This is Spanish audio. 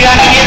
digan